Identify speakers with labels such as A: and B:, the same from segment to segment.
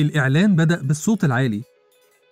A: الإعلان بدأ بالصوت العالي.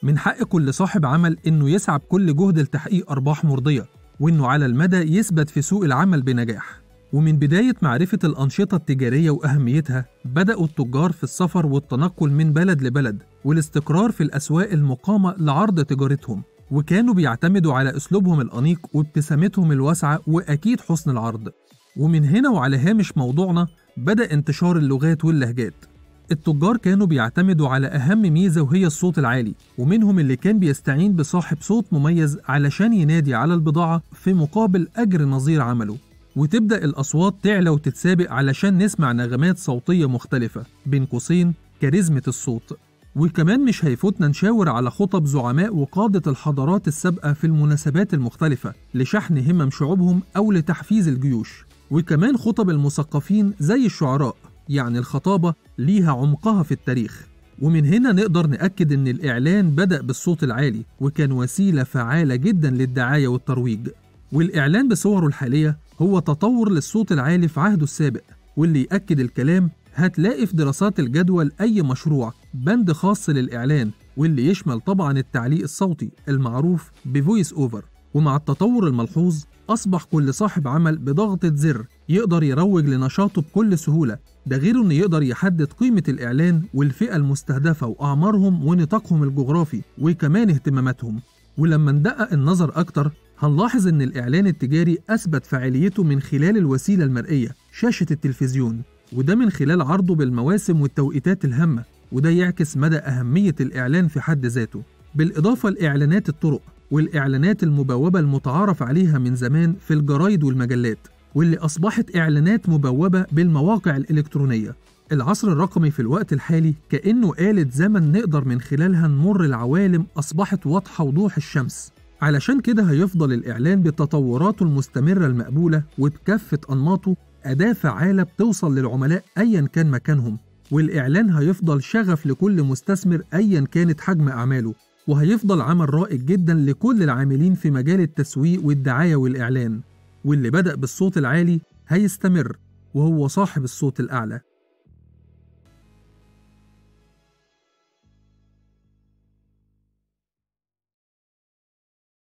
A: من حق كل صاحب عمل إنه يسعى بكل جهد لتحقيق أرباح مرضية وإنه على المدى يثبت في سوق العمل بنجاح. ومن بداية معرفة الأنشطة التجارية وأهميتها بدأوا التجار في السفر والتنقل من بلد لبلد والاستقرار في الأسواق المقامة لعرض تجارتهم. وكانوا بيعتمدوا على أسلوبهم الأنيق وابتسامتهم الواسعة وأكيد حسن العرض. ومن هنا وعلى هامش موضوعنا بدأ انتشار اللغات واللهجات. التجار كانوا بيعتمدوا على أهم ميزة وهي الصوت العالي ومنهم اللي كان بيستعين بصاحب صوت مميز علشان ينادي على البضاعة في مقابل أجر نظير عمله. وتبدأ الأصوات تعلى وتتسابق علشان نسمع نغمات صوتية مختلفة بين قوسين كاريزمة الصوت. وكمان مش هيفوتنا نشاور على خطب زعماء وقادة الحضارات السابقة في المناسبات المختلفة لشحن همم شعوبهم أو لتحفيز الجيوش. وكمان خطب المثقفين زي الشعراء يعني الخطابة ليها عمقها في التاريخ. ومن هنا نقدر نأكد إن الإعلان بدأ بالصوت العالي وكان وسيلة فعالة جدا للدعاية والترويج. والإعلان بصوره الحالية هو تطور للصوت العالي في عهده السابق واللي يأكد الكلام هتلاقي في دراسات الجدوى لأي مشروع بند خاص للإعلان واللي يشمل طبعا التعليق الصوتي المعروف بفويس أوفر ومع التطور الملحوظ أصبح كل صاحب عمل بضغطة زر يقدر يروج لنشاطه بكل سهولة. ده غير إنه يقدر يحدد قيمة الإعلان والفئة المستهدفة وأعمارهم ونطاقهم الجغرافي وكمان اهتماماتهم. ولما ندقق النظر أكتر هنلاحظ إن الإعلان التجاري أثبت فعاليته من خلال الوسيلة المرئية شاشة التلفزيون. وده من خلال عرضه بالمواسم والتوقيتات الهامة وده يعكس مدى أهمية الإعلان في حد ذاته. بالإضافة لإعلانات الطرق والإعلانات المبوبة المتعارف عليها من زمان في الجرايد والمجلات واللي أصبحت إعلانات مبوبة بالمواقع الإلكترونية. العصر الرقمي في الوقت الحالي كأنه آلة زمن نقدر من خلالها نمر العوالم أصبحت واضحة وضوح الشمس. علشان كده هيفضل الإعلان بتطوراته المستمرة المقبولة وبكافة أنماطه أداة فعالة بتوصل للعملاء أيا كان مكانهم والإعلان هيفضل شغف لكل مستثمر أيا كانت حجم أعماله. وهيفضل عمل رائج جدا لكل العاملين في مجال التسويق والدعاية والإعلان واللي بدأ بالصوت العالي هيستمر وهو صاحب الصوت الأعلى.